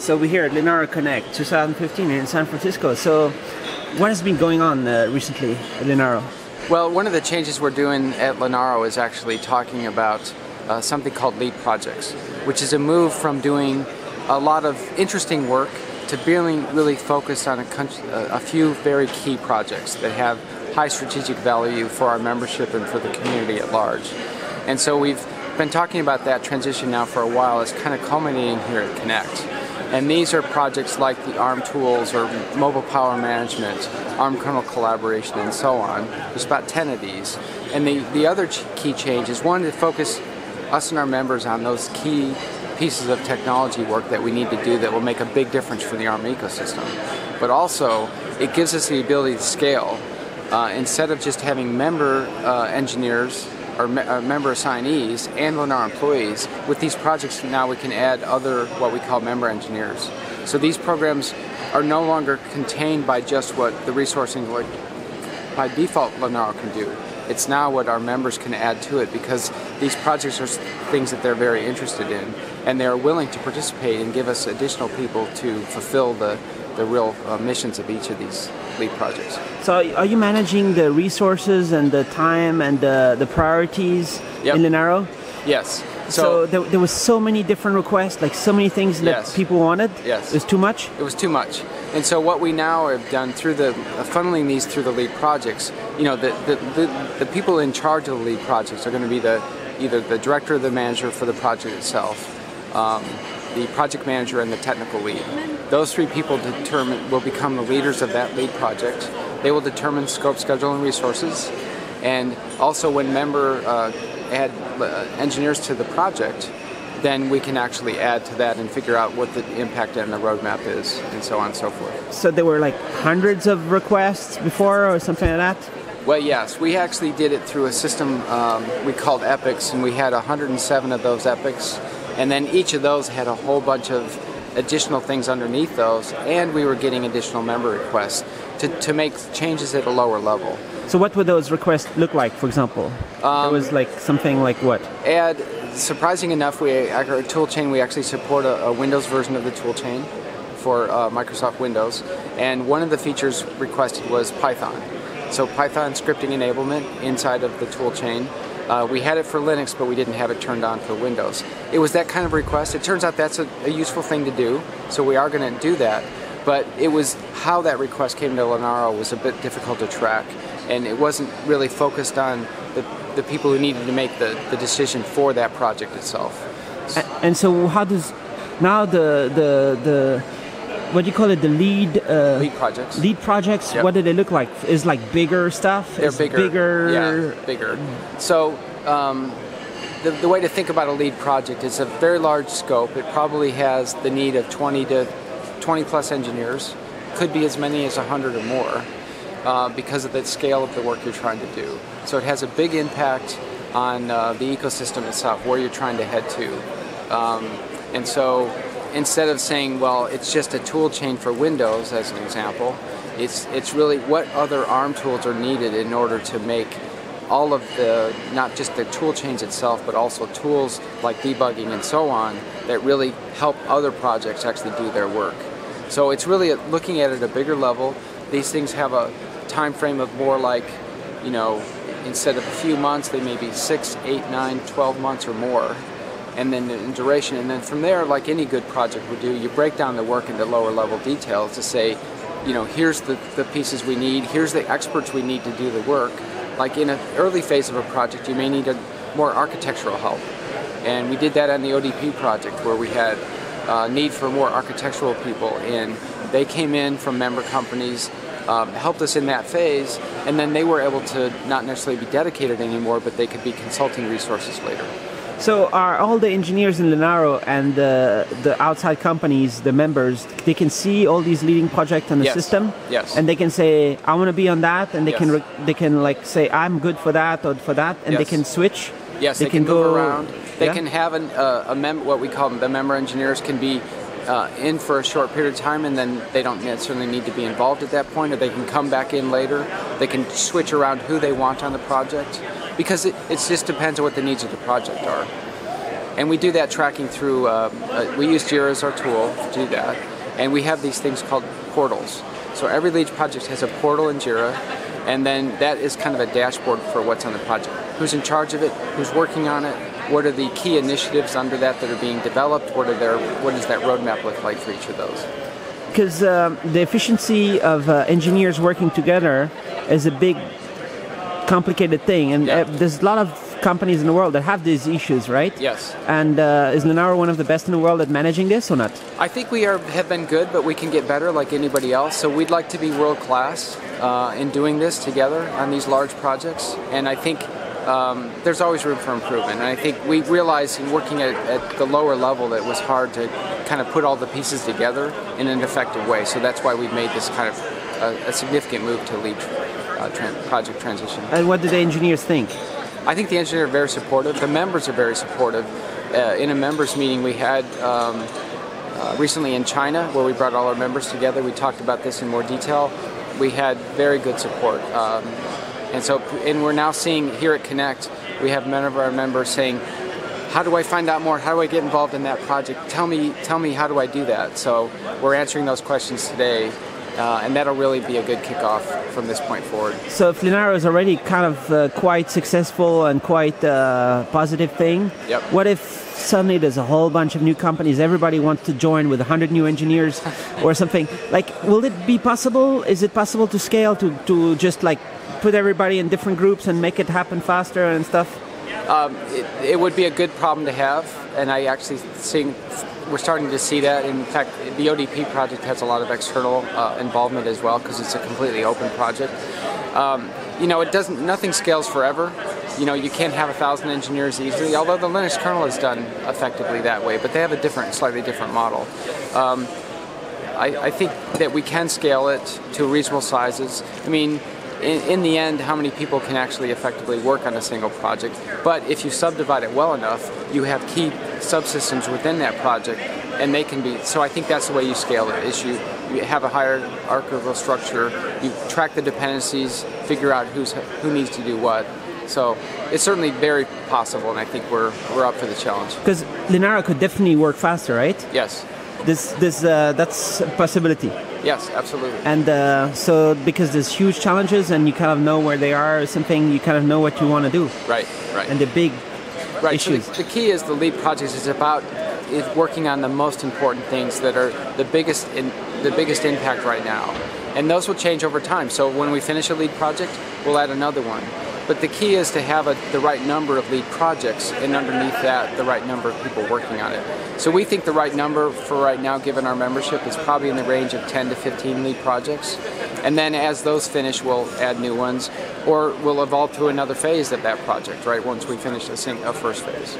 So we're here at Linaro Connect 2015 in San Francisco. So what has been going on uh, recently at Linaro? Well, one of the changes we're doing at Linaro is actually talking about uh, something called lead projects, which is a move from doing a lot of interesting work to being really focused on a, a few very key projects that have high strategic value for our membership and for the community at large. And so we've been talking about that transition now for a while. It's kind of culminating here at Connect. And these are projects like the ARM tools or mobile power management, ARM kernel collaboration, and so on. There's about 10 of these. And the, the other key change is one to focus us and our members on those key pieces of technology work that we need to do that will make a big difference for the ARM ecosystem. But also, it gives us the ability to scale. Uh, instead of just having member uh, engineers our, me- our member assignees and our employees. With these projects now we can add other what we call member engineers. So these programs are no longer contained by just what the resourcing by default Linaro can do. It's now what our members can add to it because these projects are things that they're very interested in and they are willing to participate and give us additional people to fulfill the, the real uh, missions of each of these lead projects. So, are you managing the resources and the time and the, the priorities yep. in Linaro? Yes. So, so there, there, was so many different requests, like so many things that yes. people wanted. Yes. It was too much. It was too much. And so what we now have done through the uh, funneling these through the lead projects, you know, the, the, the, the people in charge of the lead projects are going to be the either the director or the manager for the project itself. Um, the project manager and the technical lead. Those three people determine will become the leaders of that lead project. They will determine scope, schedule, and resources. And also, when member uh, add uh, engineers to the project, then we can actually add to that and figure out what the impact and the roadmap is, and so on and so forth. So there were like hundreds of requests before, or something like that. Well, yes, we actually did it through a system um, we called Epics, and we had 107 of those Epics and then each of those had a whole bunch of additional things underneath those, and we were getting additional member requests to, to make changes at a lower level. So, what would those requests look like, for example? Um, it was like something like what? Add, surprising enough, we our toolchain we actually support a, a Windows version of the toolchain for uh, Microsoft Windows, and one of the features requested was Python. So Python scripting enablement inside of the toolchain uh, we had it for Linux, but we didn't have it turned on for Windows. It was that kind of request. It turns out that's a, a useful thing to do, so we are going to do that. But it was how that request came to Linaro was a bit difficult to track, and it wasn't really focused on the, the people who needed to make the, the decision for that project itself. And, and so, how does now the the the what do you call it? The lead uh, lead projects. Lead projects. Yep. What do they look like? Is like bigger stuff? They're Is bigger. Bigger. Yeah, bigger. So. Um, the, the way to think about a lead project is a very large scope. It probably has the need of 20 to 20 plus engineers. Could be as many as 100 or more uh, because of the scale of the work you're trying to do. So it has a big impact on uh, the ecosystem itself, where you're trying to head to. Um, and so instead of saying, well, it's just a tool chain for Windows, as an example, it's, it's really what other ARM tools are needed in order to make all of the, not just the tool chains itself, but also tools like debugging and so on that really help other projects actually do their work. So it's really looking at it at a bigger level. These things have a time frame of more like, you know, instead of a few months, they may be six, eight, nine, twelve months or more and then in duration. And then from there, like any good project would do, you break down the work into lower level details to say, you know, here's the, the pieces we need, here's the experts we need to do the work. Like in an early phase of a project, you may need a, more architectural help. And we did that on the ODP project where we had uh, need for more architectural people and they came in from member companies um, helped us in that phase, and then they were able to not necessarily be dedicated anymore, but they could be consulting resources later. So are all the engineers in Linaro and the, the outside companies, the members, they can see all these leading projects on the yes. system? Yes. And they can say, I want to be on that, and they yes. can re- they can like say, I'm good for that or for that, and yes. they can switch. Yes, they, they can, can, move go around. They yeah? can have an, uh, a mem- what we call the member engineers can be uh, in for a short period of time and then they don't necessarily need to be involved at that point or they can come back in later. They can switch around who they want on the project because it, it just depends on what the needs of the project are. And we do that tracking through, uh, uh, we use Jira as our tool to do that. And we have these things called portals. So every lead project has a portal in Jira, and then that is kind of a dashboard for what's on the project. Who's in charge of it? Who's working on it? What are the key initiatives under that that are being developed? What are their What does that roadmap look like for each of those? Because um, the efficiency of uh, engineers working together is a big, complicated thing, and Yeah. uh, there's a lot of companies in the world that have these issues, right? Yes. And uh, is Linaro one of the best in the world at managing this or not? I think we are have been good, but we can get better like anybody else. So we'd like to be world class uh, in doing this together on these large projects. And I think um, there's always room for improvement. And I think we realized in working at, at the lower level that it was hard to kind of put all the pieces together in an effective way. So that's why we've made this kind of a, a significant move to lead uh, tran- project transition. And what do the engineers think? I think the engineers are very supportive. The members are very supportive. Uh, in a members meeting we had um, uh, recently in China, where we brought all our members together, we talked about this in more detail. We had very good support, um, and so and we're now seeing here at Connect, we have many of our members saying, "How do I find out more? How do I get involved in that project? Tell me, tell me, how do I do that?" So we're answering those questions today. Uh, and that'll really be a good kickoff from this point forward. So if Linaro is already kind of uh, quite successful and quite uh, positive thing, Yep. what if suddenly there's a whole bunch of new companies, everybody wants to join with 100 new engineers or something? Like, will it be possible? Is it possible to scale to, to just like put everybody in different groups and make it happen faster and stuff? it, it would be a good problem to have, and I actually think we're starting to see that. In fact, the ODP project has a lot of external uh, involvement as well because it's a completely open project. Um, you know, it doesn't. Nothing scales forever. You know, you can't have a thousand engineers easily. Although the Linux kernel is done effectively that way, but they have a different, slightly different model. Um, I, I think that we can scale it to reasonable sizes. I mean, in, in the end, how many people can actually effectively work on a single project? But if you subdivide it well enough, you have key subsystems within that project, and they can be. So I think that's the way you scale it: is you, you have a hierarchical structure, you track the dependencies, figure out who's who needs to do what. So it's certainly very possible, and I think we're we're up for the challenge. Because Linaro could definitely work faster, right? Yes, This, this, uh, that's a possibility. yes, absolutely. And uh, so, because there's huge challenges and you kind of know where they are or something, you kind of know what you want to do. Right, right. And the big Right. So issues. the, the key is the lead projects is about is working on the most important things that are the biggest in the biggest impact right now, and those will change over time. So when we finish a lead project, we'll add another one. But the key is to have a, the right number of lead projects, and underneath that, the right number of people working on it. So we think the right number for right now, given our membership, is probably in the range of 10 to 15 lead projects. And then as those finish, we'll add new ones, or we'll evolve to another phase of that project, right, once we finish a, a uh, first phase.